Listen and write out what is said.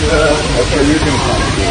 这个我是一个农民